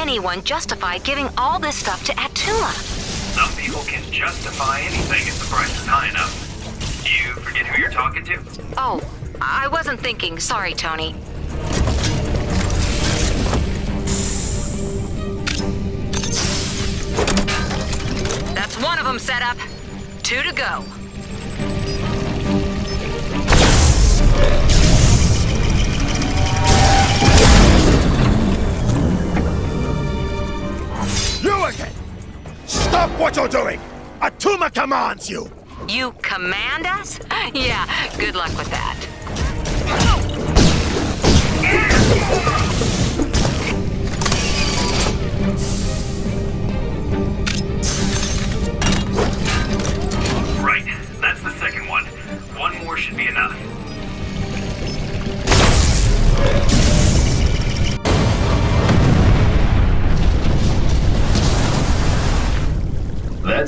anyone justify giving all this stuff to Attuma? Some people can justify anything if the price is high enough. Do you forget who you're talking to? Oh, I wasn't thinking. Sorry, Tony. That's one of them set up. Two to go. You again! Stop what you're doing! Attuma commands you! You command us? Yeah, good luck with that.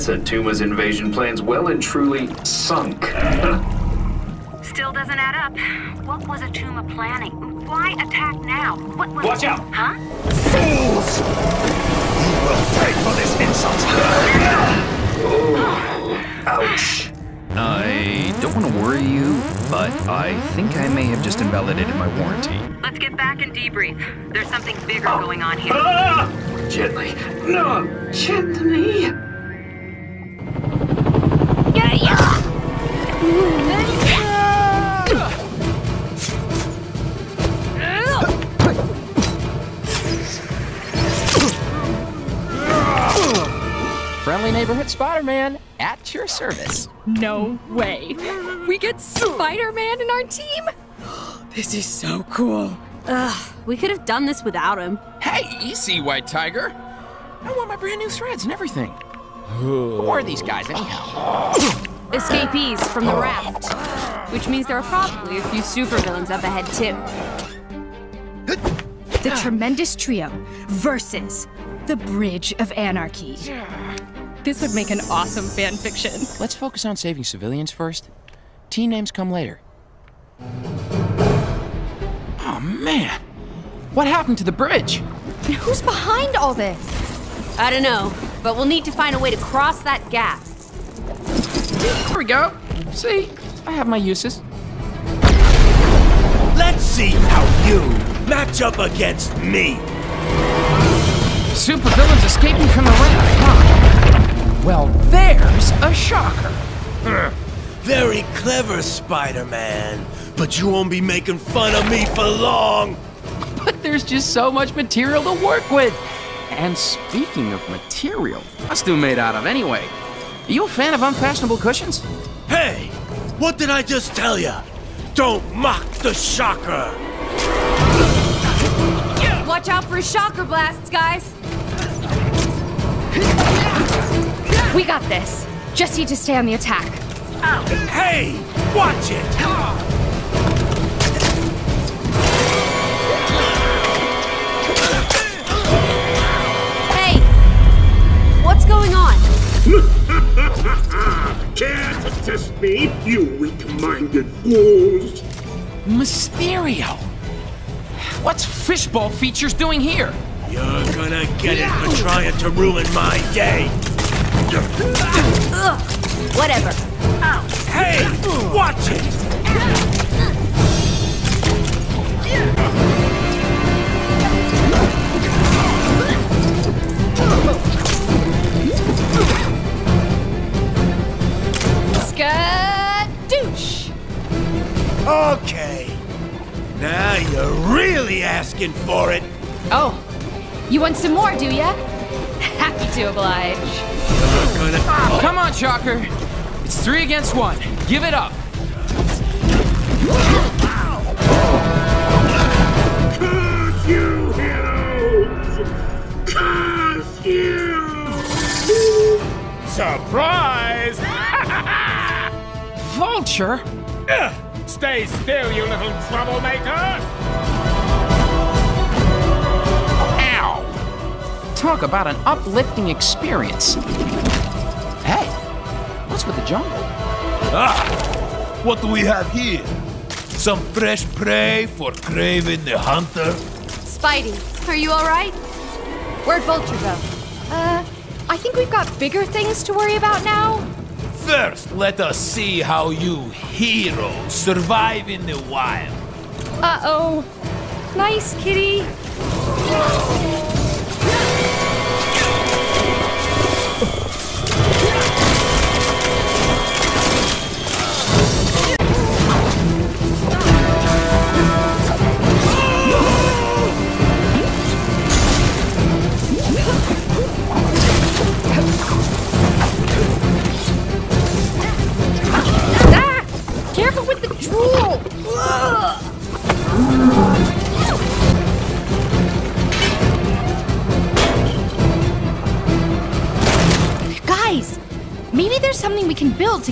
That's Tuma's invasion plans well and truly sunk. Still doesn't add up. What was Attuma planning? Why attack now? What was... Watch out! Huh? Fools! You will pay for this insult! Ouch. I don't want to worry you, but I think I may have just invalidated my warranty. Let's get back and debrief. There's something bigger going on here. Ah! Gently. No, gently. Friendly neighborhood Spider-Man at your service. No way. We get Spider-Man in our team? This is so cool. Ugh, we could have done this without him. Hey, easy, White Tiger. I want my brand new threads and everything. Who are these guys, anyhow? Escapees from the oh. raft. Which means there are probably a few supervillains up ahead, too. The Tremendous Trio versus the Bridge of Anarchy. This would make an awesome fan fiction. Let's focus on saving civilians first. Team names come later. Oh, man. What happened to the bridge? Who's behind all this? I don't know, but we'll need to find a way to cross that gap. There we go. See? I have my uses. Let's see how you match up against me! Supervillains escaping from the raft, huh? Well, there's a shocker. Very clever, Spider-Man. But you won't be making fun of me for long! But there's just so much material to work with. And speaking of material, what's still made out of anyway? Are you a fan of unfashionable cushions? Hey! What did I just tell you? Don't mock the shocker! Watch out for shocker blasts, guys. We got this. Just need to stay on the attack. Hey! Watch it! Going on? Care to test me, you weak-minded fools? Mysterio! What's Fishbowl Features doing here? You're gonna get it for trying to ruin my day! Ugh, whatever. Hey! Watch it! Really asking for it. Oh, you want some more, do ya? Happy to oblige. You're gonna... Come on, Shocker. It's three against one. Give it up. Curse you, heroes! Curse you! Surprise! Vulture? Ugh, Stay still, you little troublemaker! Talk about an uplifting experience. Hey, what's with the jungle? Ah! What do we have here? Some fresh prey for Kraven the Hunter? Spidey, are you alright? Where'd Vulture go? Uh, I think we've got bigger things to worry about now. First, let us see how you heroes survive in the wild. Uh-oh. Nice, kitty.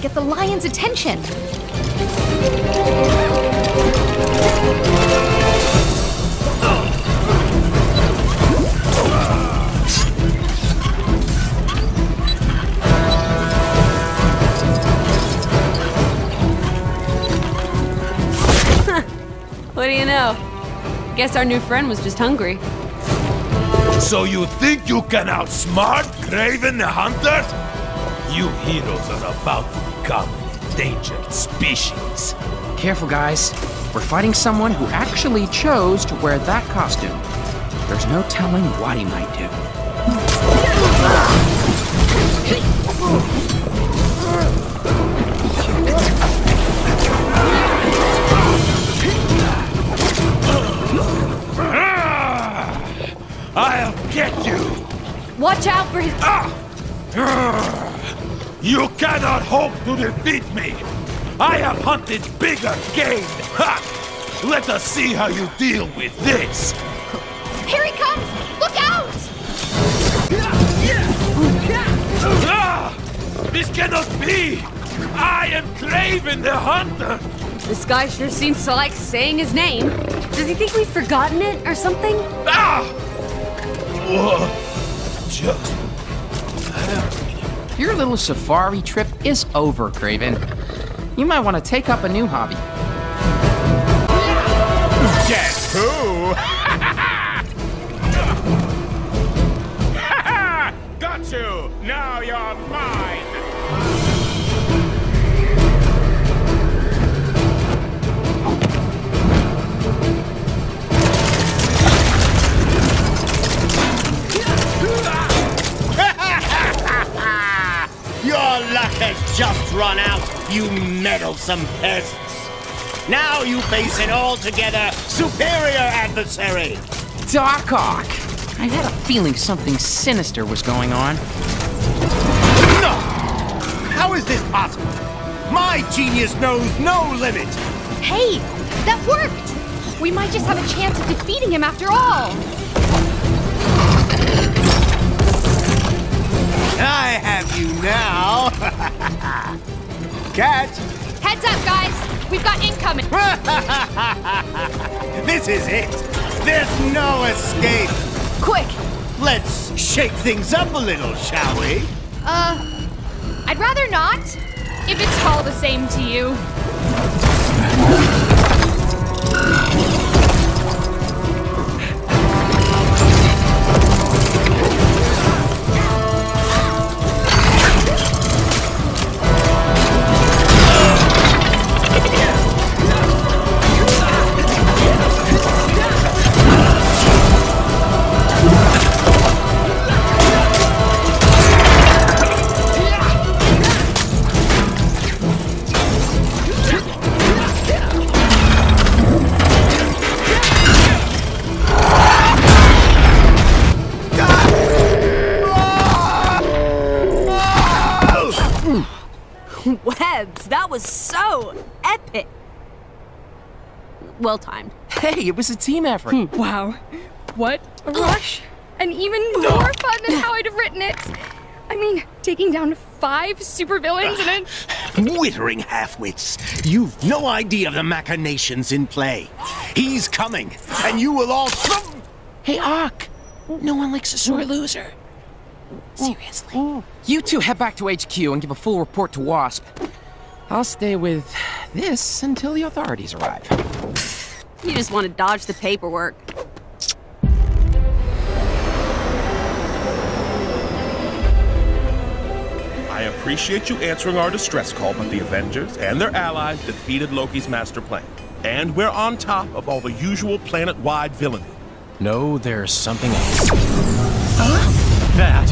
Get the lion's attention. What do you know? Guess our new friend was just hungry. So you think you can outsmart Kraven the Hunter? You heroes are about to become an endangered species. Careful, guys. We're fighting someone who actually chose to wear that costume. There's no telling what he might do. Ah! I'll get you! Watch out for his. Ah! Ah! You cannot hope to defeat me! I have hunted bigger game! Ha! Let us see how you deal with this! Here he comes! Look out! Ah! This cannot be! I am Kraven the Hunter! This guy sure seems to like saying his name. Does he think we've forgotten it or something? Ah! Whoa. Just Your little safari trip is over, Kraven. You might want to take up a new hobby. Guess who? Luck has just run out, you meddlesome pests. Now you face an altogether superior adversary. Doc Ock! I had a feeling something sinister was going on. No! How is this possible? My genius knows no limit. Hey, that worked! We might just have a chance of defeating him after all. I have you now. Catch! Heads up, guys! We've got incoming! This is it. There's no escape. Quick! Let's shake things up a little, shall we? Uh, I'd rather not. If it's all the same to you. Well timed. Hey, it was a team effort. Hmm. Wow. What a oh. rush! And even more fun than how I'd have written it. I mean, taking down five supervillains in a Withering halfwits. You've no idea of the machinations in play. He's coming, and you will all. Hey, Ock! No one likes a sore hmm. loser. Hmm. Seriously. You two head back to HQ and give a full report to WASP. I'll stay with this until the authorities arrive. You just want to dodge the paperwork. I appreciate you answering our distress call, but the Avengers and their allies defeated Loki's master plan. And we're on top of all the usual planet-wide villainy. No, there's something else. Huh? That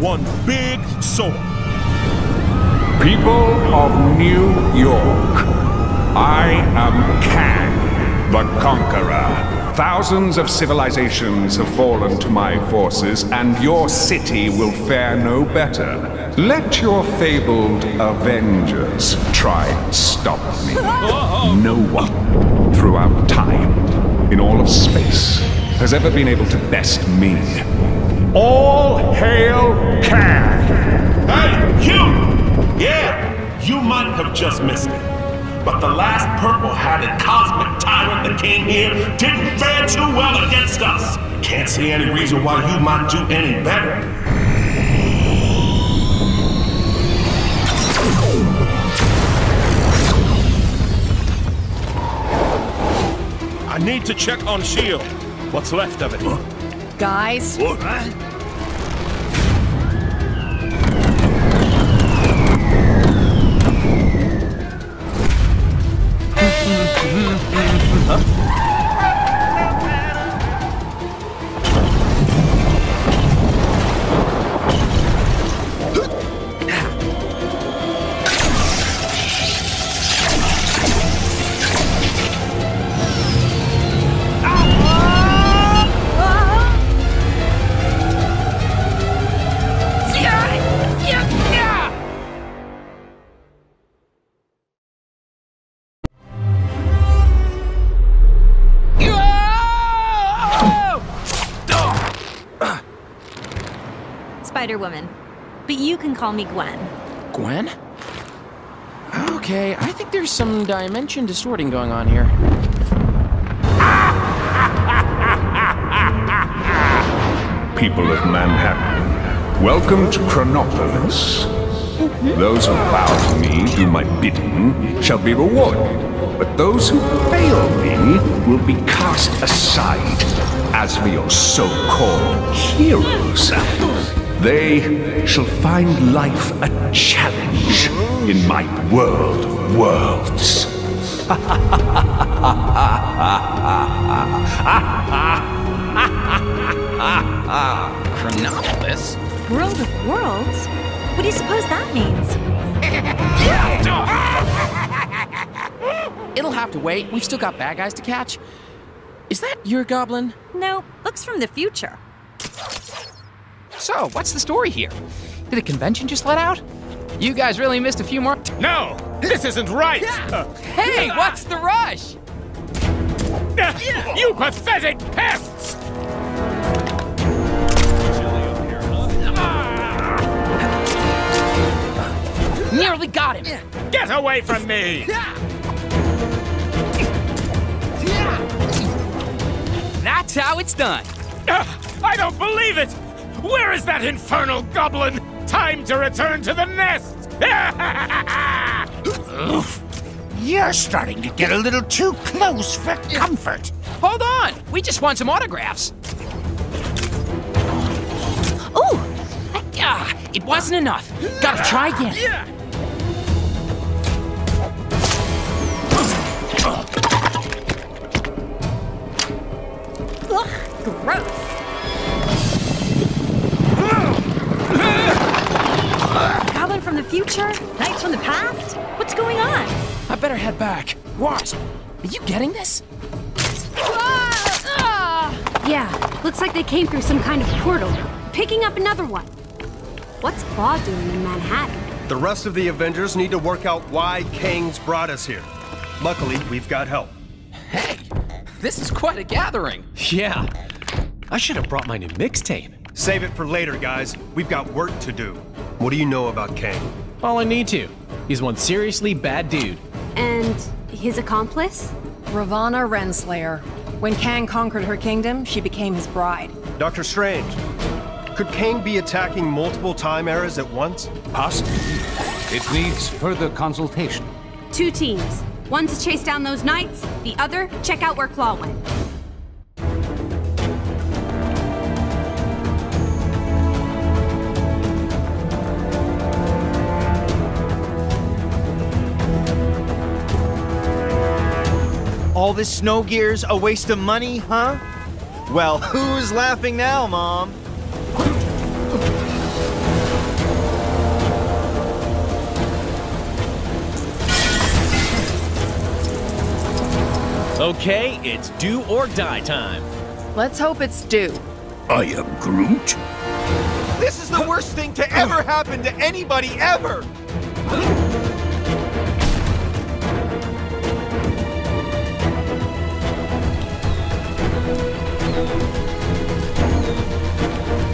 one big sword. People of New York, I am Kang, the Conqueror. Thousands of civilizations have fallen to my forces, and your city will fare no better. Let your fabled Avengers try and stop me. No one, throughout time, in all of space, has ever been able to best me. All hail Kang! Hey, you! Yeah, you might have just missed it. But the last purple-hatted cosmic tyrant that came here didn't fare too well against us. Can't see any reason why you might do any better. I need to check on S.H.I.E.L.D. What's left of it. Guys? Spider call me Gwen. Gwen? Okay, I think there's some dimension distorting going on here. People of Manhattan, welcome to Chronopolis. Those who bow to me, do my bidding, shall be rewarded. But those who fail me will be cast aside, as for your so-called heroes. They shall find life a challenge in my world of worlds. Chronopolis? World of Worlds? What do you suppose that means? It'll have to wait. We've still got bad guys to catch. Is that your goblin? No, looks from the future. So, what's the story here? Did a convention just let out? You guys really missed a few more. No, this isn't right. Hey, what's the rush? You pathetic pests! Nearly got him. Get away from me! That's how it's done. I don't believe it! Where is that infernal goblin? Time to return to the nest! You're starting to get a little too close for comfort. Hold on. We just want some autographs. Ooh! Ah, it wasn't enough. Gotta try again. Ugh, future? Knights from the past? What's going on? I better head back. Wasp, are you getting this? Yeah, looks like they came through some kind of portal. Picking up another one. What's Claw doing in Manhattan? The rest of the Avengers need to work out why Kang's brought us here. Luckily, we've got help. Hey, this is quite a gathering. Yeah. I should have brought my new mixtape. Save it for later, guys. We've got work to do. What do you know about Kang? All I need to. He's one seriously bad dude. And his accomplice? Ravonna Renslayer. When Kang conquered her kingdom, she became his bride. Doctor Strange, could Kang be attacking multiple time eras at once? Possibly. It needs further consultation. Two teams. One to chase down those knights, the other, check out where Claw went. All this snow gear's a waste of money, huh? Well, who's laughing now, Mom? Okay, it's do or die time. Let's hope it's do. I am Groot. This is the worst thing to ever happen to anybody ever!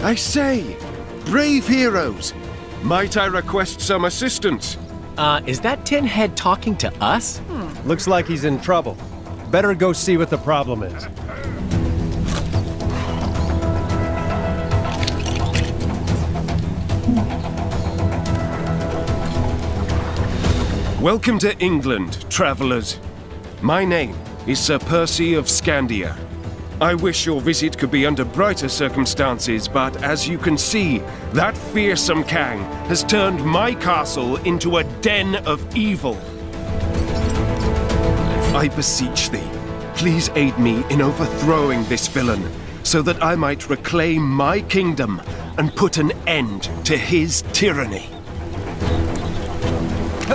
I say, brave heroes, might I request some assistance? Uh, is that tin head talking to us? Looks like he's in trouble. Better go see what the problem is. Welcome to England, travelers. My name is Sir Percy of Scandia. I wish your visit could be under brighter circumstances, but as you can see, that fearsome Kang has turned my castle into a den of evil. I beseech thee, please aid me in overthrowing this villain, so that I might reclaim my kingdom and put an end to his tyranny.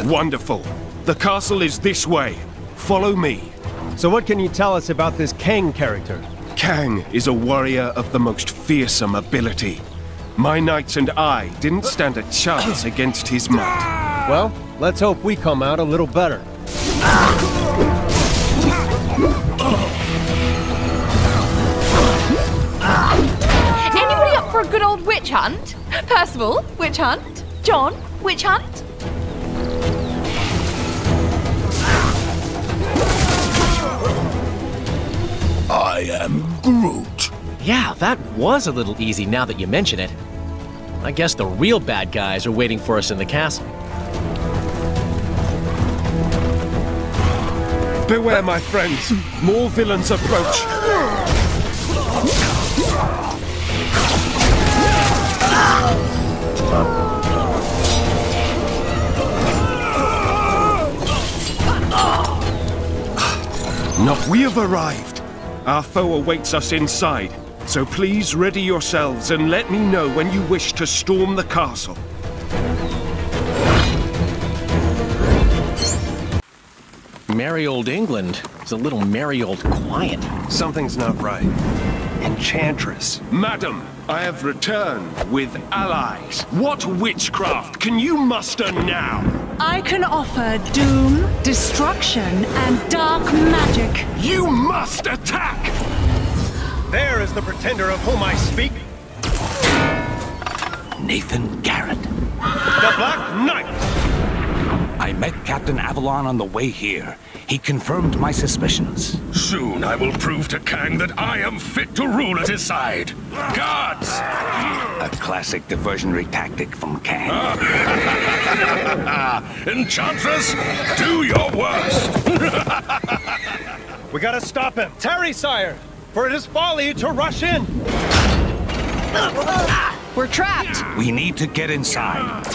Wonderful. The castle is this way. Follow me. So what can you tell us about this Kang character? Kang is a warrior of the most fearsome ability. My knights and I didn't stand a chance against his might. Well, let's hope we come out a little better. Anybody up for a good old witch hunt? Percival, witch hunt? John, witch hunt? I am Groot. Yeah, that was a little easy now that you mention it. I guess the real bad guys are waiting for us in the castle. Beware, my friends. More villains approach. No, we have arrived. Our foe awaits us inside, so please ready yourselves and let me know when you wish to storm the castle. Merry old England is a little merry old quiet. Something's not right. Enchantress. Madam, I have returned with allies. What witchcraft can you muster now? I can offer doom, destruction, and dark magic. You must attack! There is the pretender of whom I speak. Nathan Garrett. The Black Knight! I met Captain Avalon on the way here. He confirmed my suspicions. Soon I will prove to Kang that I am fit to rule at his side. Guards! A classic diversionary tactic from Kang. Ah. Enchantress, do your worst! we gotta stop him. Tarry, sire, for it is folly to rush in. We're trapped. We need to get inside.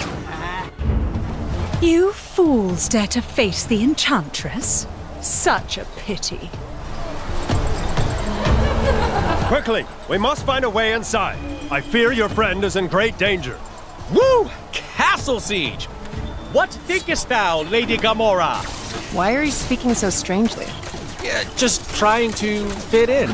You fools dare to face the Enchantress? Such a pity. Quickly, we must find a way inside. I fear your friend is in great danger. Woo! Castle siege! What thinkest thou, Lady Gamora? Why are you speaking so strangely? Yeah, just trying to fit in.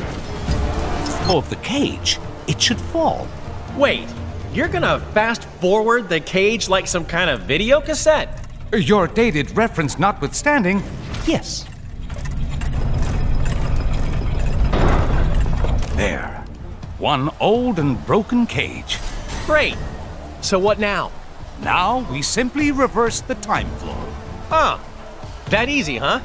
Oh, the cage. It should fall. Wait, you're gonna fast forward the cage like some kind of video cassette? Your dated reference notwithstanding, yes. There. One old and broken cage. Great. So what now? Now we simply reverse the time flow. Huh. That easy, huh?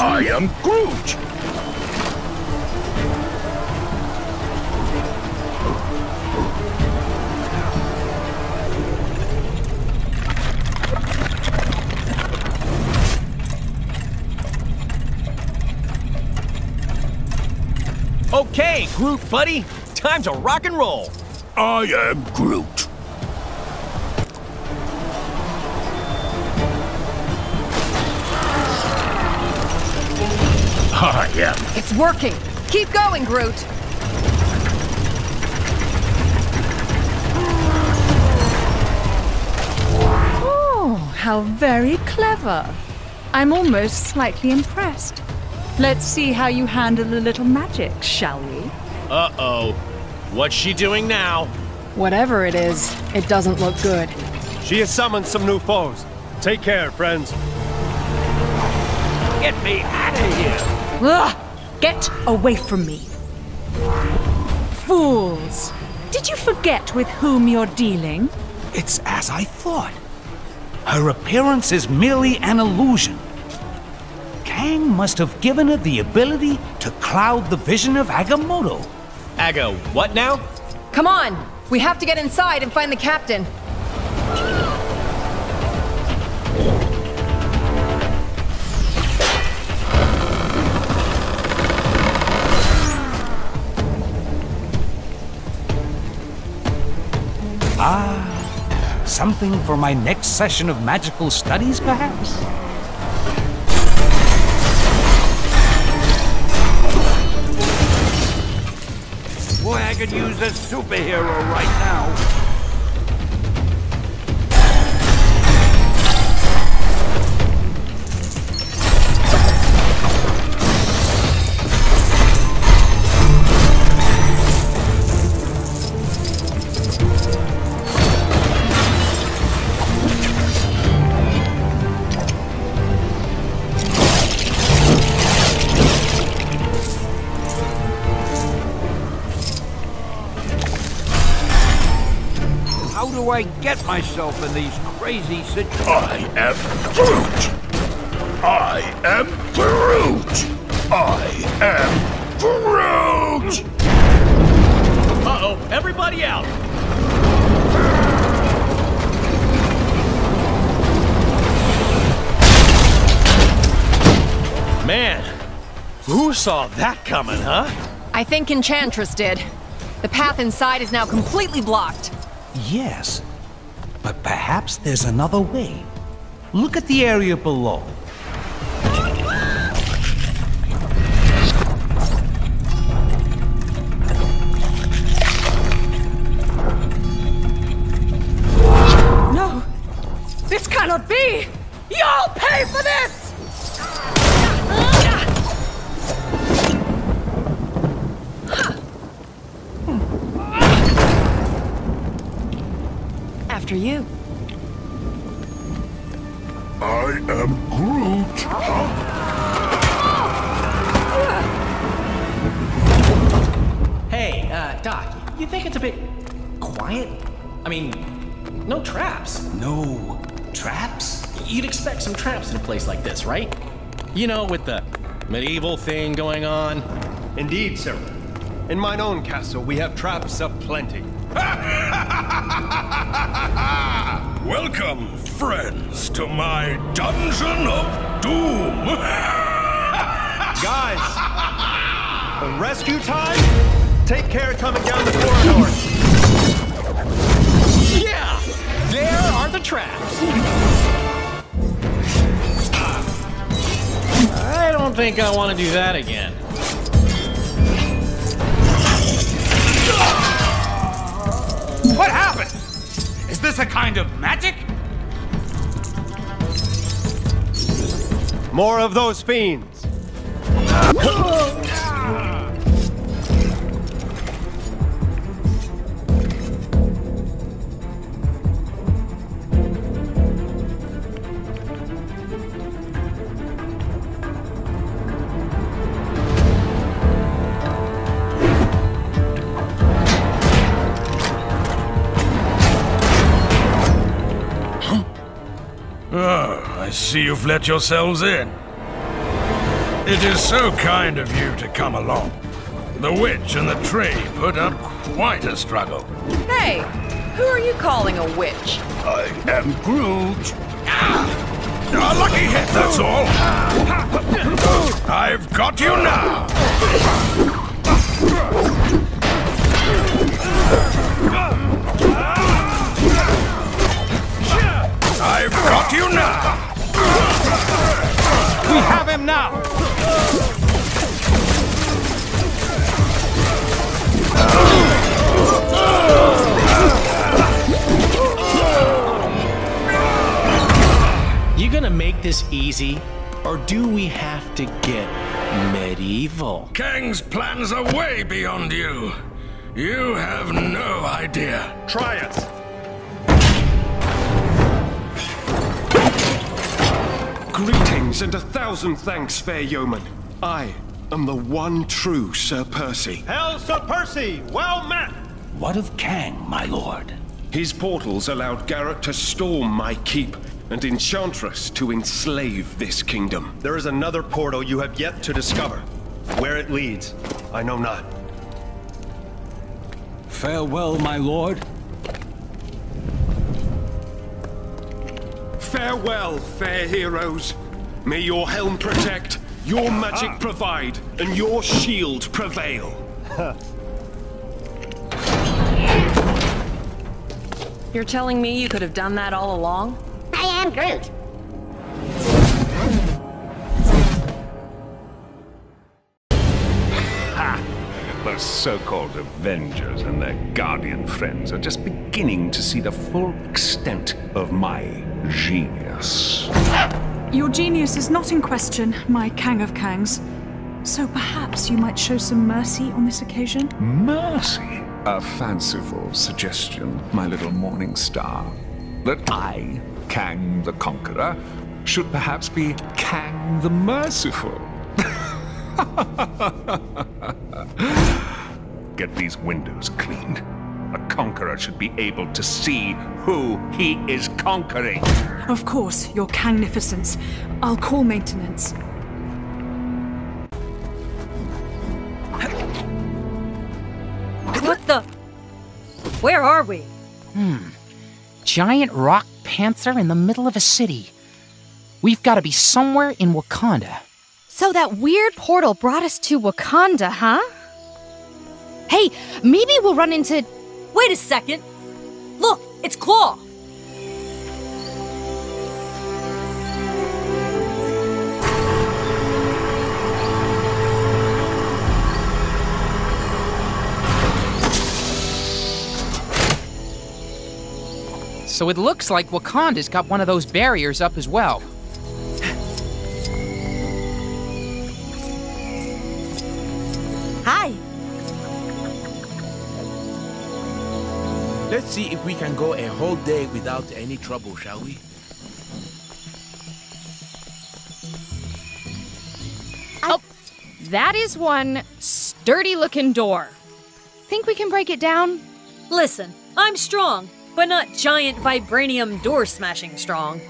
I am Groot. Okay, Groot, buddy. Time to rock and roll. I am Groot. I am. It's working. Keep going, Groot. Oh, how very clever. I'm almost slightly impressed. Let's see how you handle a little magic, shall we? Uh-oh. What's she doing now? Whatever it is, it doesn't look good. She has summoned some new foes. Take care, friends. Get me out of here! Ugh! Get away from me. Fools! Did you forget with whom you're dealing? It's as I thought. Her appearance is merely an illusion. Kang must have given her the ability to cloud the vision of Agamotto. Ago, what now? Come on! We have to get inside and find the captain. Ah, something for my next session of magical studies, perhaps? Could use a superhero right now. I get myself in these crazy situations? I am Groot! I am Groot! I am Groot! Uh-oh, everybody out! Man, who saw that coming, huh? I think Enchantress did. The path inside is now completely blocked. Yes, but perhaps there's another way. Look at the area below. No! This cannot be! You'll pay for this! After you. I am Groot! Hey, uh, Doc, you think it's a bit quiet? I mean, no traps. No traps? You'd expect some traps in a place like this, right? You know, with the medieval thing going on. Indeed, sir. In mine own castle, we have traps aplenty. Welcome, friends, to my Dungeon of Doom! Guys! The rescue time? Take care coming down the corridor. Yeah! There are the traps! I don't think I want to do that again. This a kind of magic? More of those fiends. Oh, I see you've let yourselves in. It is so kind of you to come along. The witch and the tree put up quite a struggle. Hey, who are you calling a witch? I am Groot. Ah, a lucky hit, that's all. I've got you now. You now! We have him now! You gonna make this easy? Or do we have to get medieval? Kang's plans are way beyond you. You have no idea. Try it. Greetings and a thousand thanks, fair yeoman. I am the one true Sir Percy. Hail, Sir Percy! Well met! What of Kang, my lord? His portals allowed Garrett to storm my keep and Enchantress to enslave this kingdom. There is another portal you have yet to discover. Where it leads, I know not. Farewell, my lord. Farewell, fair heroes. May your helm protect, your magic provide, and your shield prevail. You're telling me you could have done that all along? I am Groot. So-called Avengers and their Guardian friends are just beginning to see the full extent of my genius. Your genius is not in question, my Kang of Kangs. So perhaps you might show some mercy on this occasion? Mercy? A fanciful suggestion, my little morning star. That I, Kang the Conqueror, should perhaps be Kang the Merciful. Get these windows cleaned. A conqueror should be able to see who he is conquering. Of course, your Kangnificence. I'll call maintenance. What the? Where are we? Hmm. Giant rock panther in the middle of a city. We've got to be somewhere in Wakanda. So that weird portal brought us to Wakanda, huh? Hey, maybe we'll run into. Wait a second! Look, it's Claw! So it looks like Wakanda's got one of those barriers up as well. See if we can go a whole day without any trouble, shall we? Oh, that is one sturdy looking door. Think we can break it down? Listen, I'm strong, but not giant vibranium door smashing strong.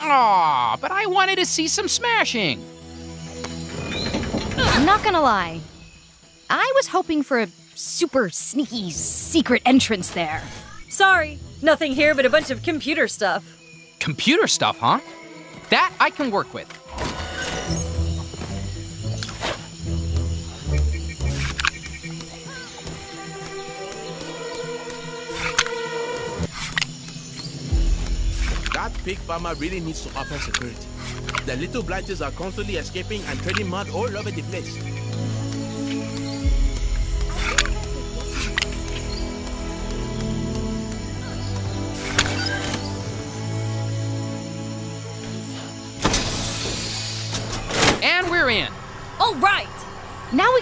Aw, but I wanted to see some smashing. Ah. I'm not gonna lie. I was hoping for a super sneaky secret entrance there. Sorry, nothing here but a bunch of computer stuff. Computer stuff, huh? That I can work with. That big farmer really needs to up her security. The little blighters are constantly escaping and treading mud all over the place.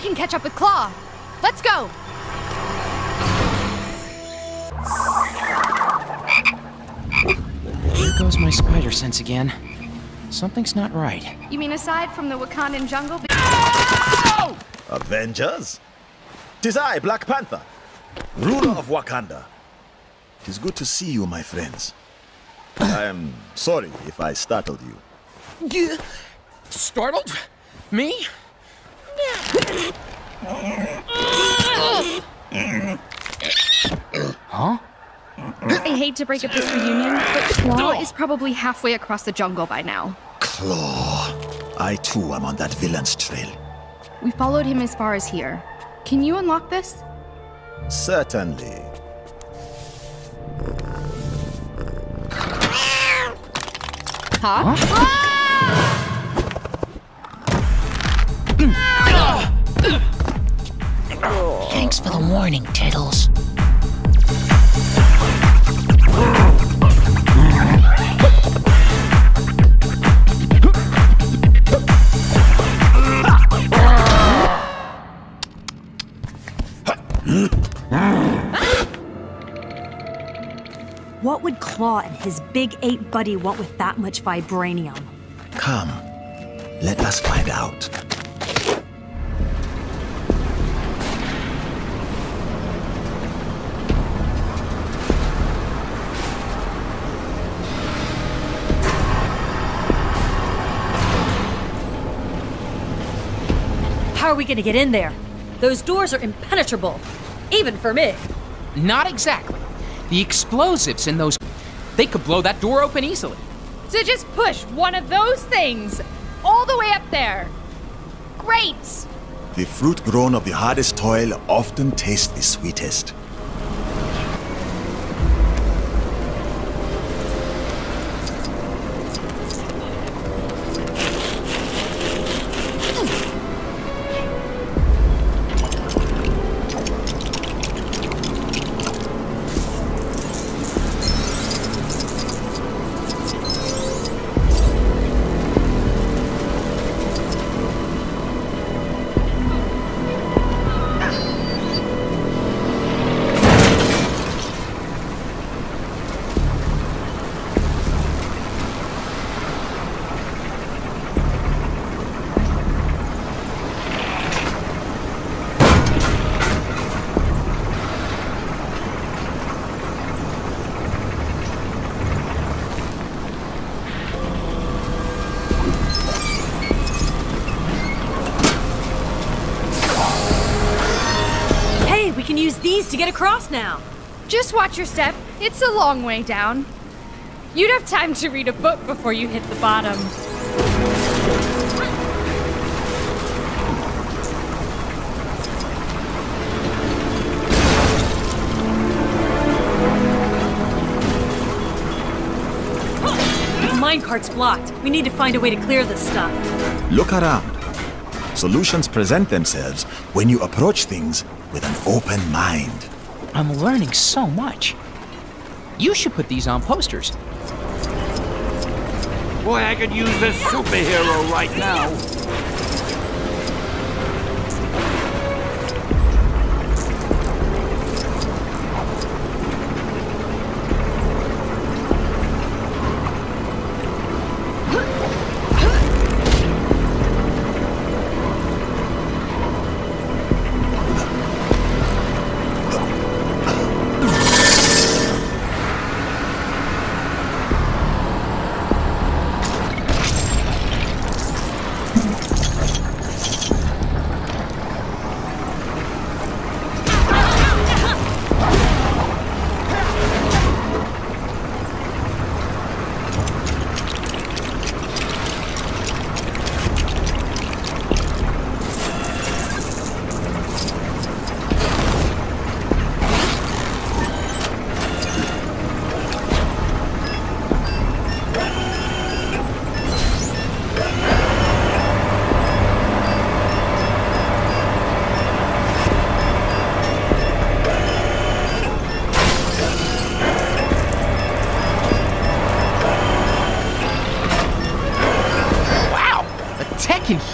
Can catch up with Claw. Let's go. Here goes my spider sense again. Something's not right. You mean aside from the Wakandan jungle? Avengers? Tis I, Black Panther, ruler of Wakanda. Tis good to see you, my friends. I am sorry if I startled you. Startled? Me? Huh? I hate to break up this reunion, but Claw is probably halfway across the jungle by now. Claw. I too am on that villain's trail. We followed him as far as here. Can you unlock this? Certainly. Huh? Thanks ah! for warning, Tiddles. What would Klaw and his big ape buddy want with that much vibranium? Come, let us find out. How are we gonna get in there? Those doors are impenetrable, even for me. Not exactly. The explosives in those. They could blow that door open easily. So just push one of those things all the way up there. Great! The fruit grown of the hardest toil often tastes the sweetest. Get across now. Just watch your step. It's a long way down. You'd have time to read a book before you hit the bottom. Minecart's blocked. We need to find a way to clear this stuff. Look around. Solutions present themselves when you approach things with an open mind. I'm learning so much. You should put these on posters. Boy, I could use a superhero right now.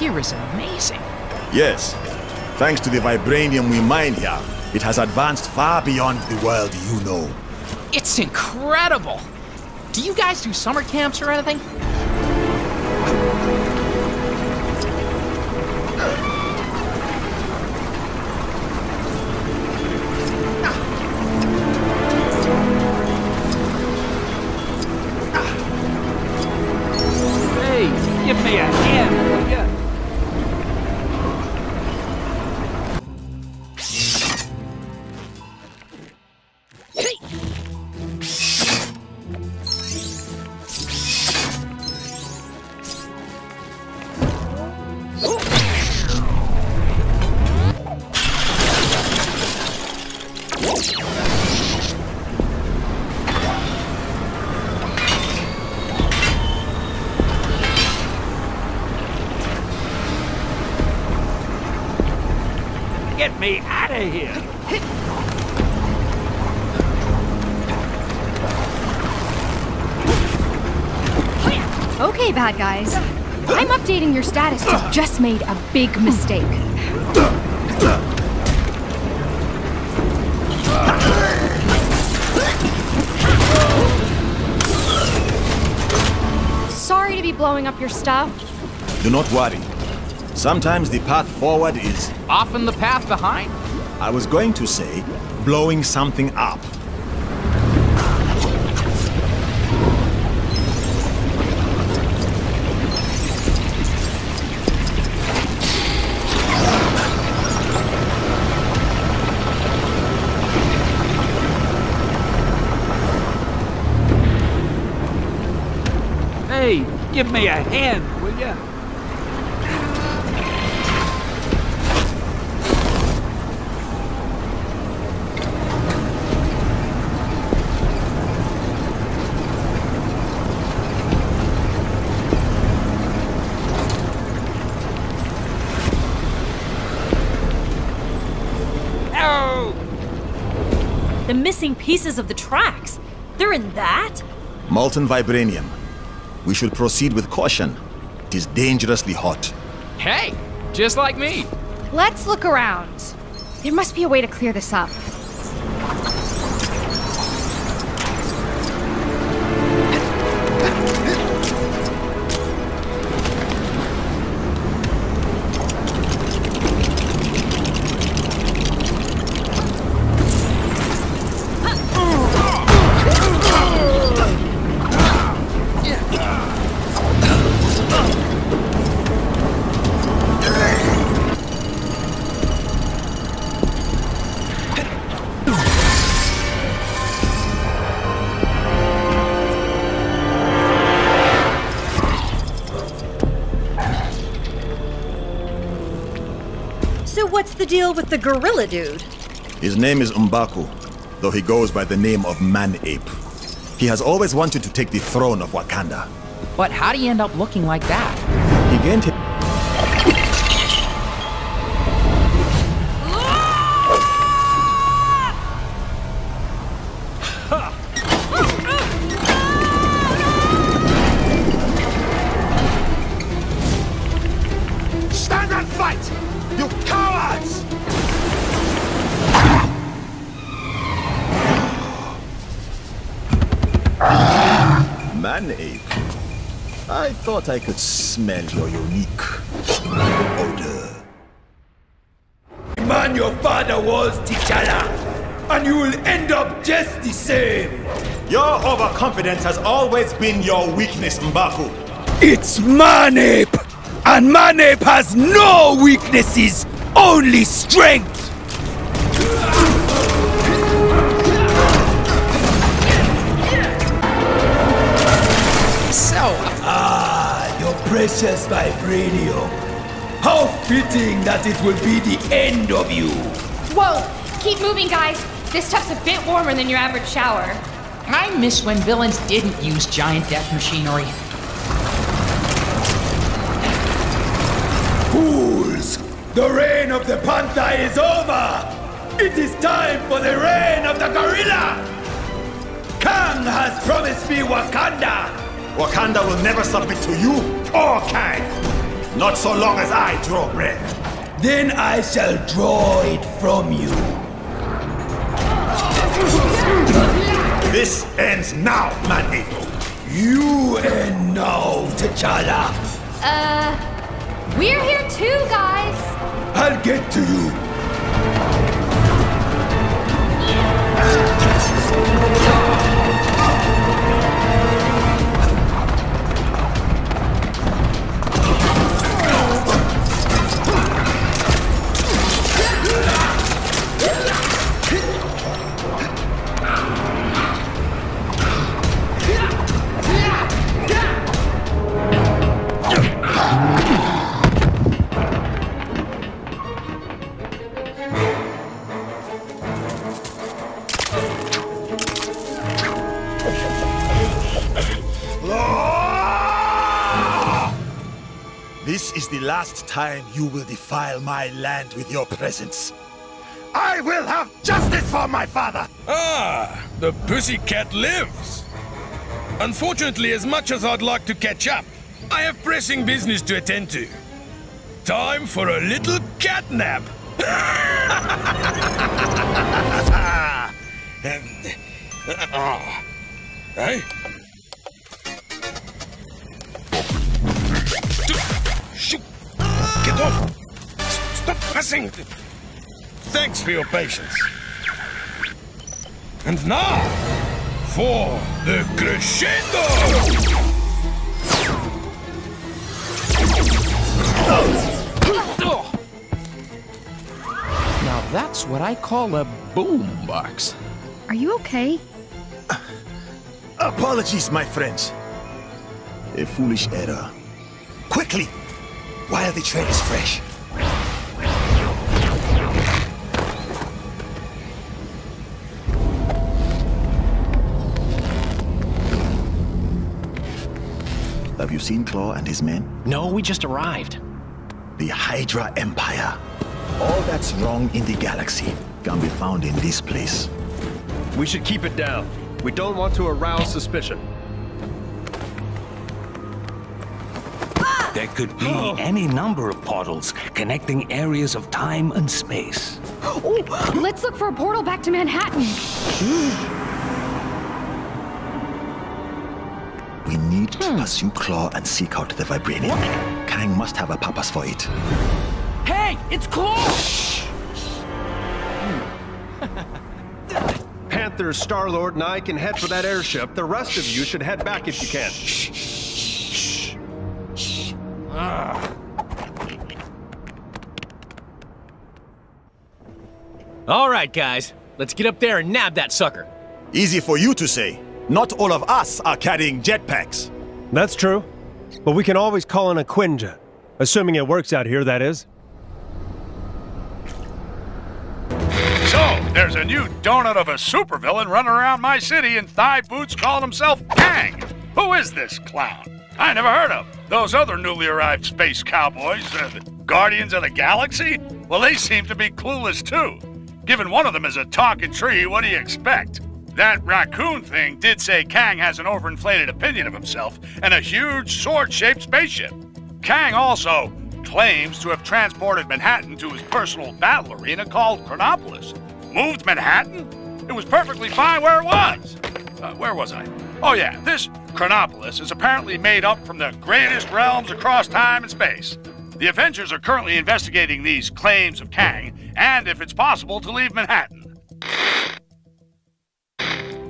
Here is amazing. Yes, thanks to the vibranium we mine here, it has advanced far beyond the world you know. It's incredible. Do you guys do summer camps or anything? Hey, bad guys. I'm updating your status to just made a big mistake. Sorry to be blowing up your stuff. Do not worry. Sometimes the path forward is... Often the path behind? I was going to say, blowing something up. Give me a hand, will ya? Oh! The missing pieces of the tracks. They're in that? Molten vibranium. We should proceed with caution. It is dangerously hot. Hey, just like me. Let's look around. There must be a way to clear this up. The deal with the gorilla dude? His name is M'Baku, though he goes by the name of Man Ape. He has always wanted to take the throne of Wakanda. But how do you end up looking like that? He gained his. Thought I could smell your unique odor. Man, your father was T'Challa, and you will end up just the same. Your overconfidence has always been your weakness, Mbaku. It's Man Ape, and Man Ape has no weaknesses, only strength. Precious vibranium. How fitting that it will be the end of you. Whoa! Keep moving, guys. This stuff's a bit warmer than your average shower. I miss when villains didn't use giant death machinery. Fools! The reign of the panther is over! It is time for the reign of the gorilla! Kang has promised me Wakanda! Wakanda will never submit to you or Kang. Not so long as I draw breath. Then I shall draw it from you. This ends now, Man Ape. You end now, T'Challa. Uh, we're here too, guys. I'll get to you. Time you will defile my land with your presence. I will have justice for my father! Ah, the pussycat lives. Unfortunately, as much as I'd like to catch up, I have pressing business to attend to. Time for a little cat nap. and, uh, hey? Passing. Thanks for your patience. And now, for the crescendo! Now that's what I call a boombox. Are you okay? Apologies, my friends. A foolish error. Quickly! While the trail is fresh. Have you seen Klaw and his men? No, we just arrived. The Hydra Empire. All that's wrong in the galaxy can be found in this place. We should keep it down. We don't want to arouse suspicion. There could be any number of portals connecting areas of time and space. Oh, let's look for a portal back to Manhattan. We need to hmm. pursue Klaw and seek out the Vibranium. Kang must have a purpose for it. Hey, it's Klaw! Panther, Star-Lord, and I can head for that airship. The rest of you should head back if you can. All right, guys. Let's get up there and nab that sucker. Easy for you to say. Not all of us are carrying jetpacks. That's true. But we can always call in a Quinjet. Assuming it works out here, that is. So, there's a new donut of a supervillain running around my city in thigh boots calling himself Kang. Who is this clown? I never heard of. Those other newly arrived space cowboys, uh, the Guardians of the Galaxy? Well, they seem to be clueless too. Given one of them is a talking tree, what do you expect? That raccoon thing did say Kang has an overinflated opinion of himself and a huge sword shaped spaceship. Kang also claims to have transported Manhattan to his personal battle arena called Chronopolis. Moved Manhattan? It was perfectly fine where it was. Uh, where was I? Oh, yeah, this Chronopolis is apparently made up from the greatest realms across time and space. The Avengers are currently investigating these claims of Kang and if it's possible to leave Manhattan.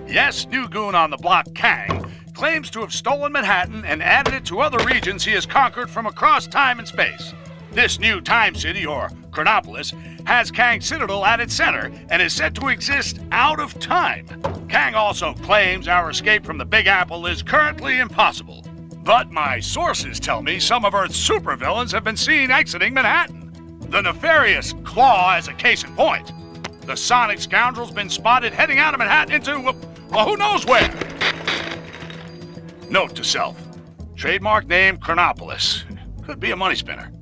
Yes, new goon on the block, Kang, claims to have stolen Manhattan and added it to other regions he has conquered from across time and space. This new time city, or Chronopolis, has Kang Citadel at its center and is said to exist out of time. Kang also claims our escape from the Big Apple is currently impossible. But my sources tell me some of Earth's supervillains have been seen exiting Manhattan. The nefarious Klaw is a case in point. The sonic scoundrel's been spotted heading out of Manhattan into, well, well who knows where. Note to self. Trademark name Chronopolis. Could be a money spinner.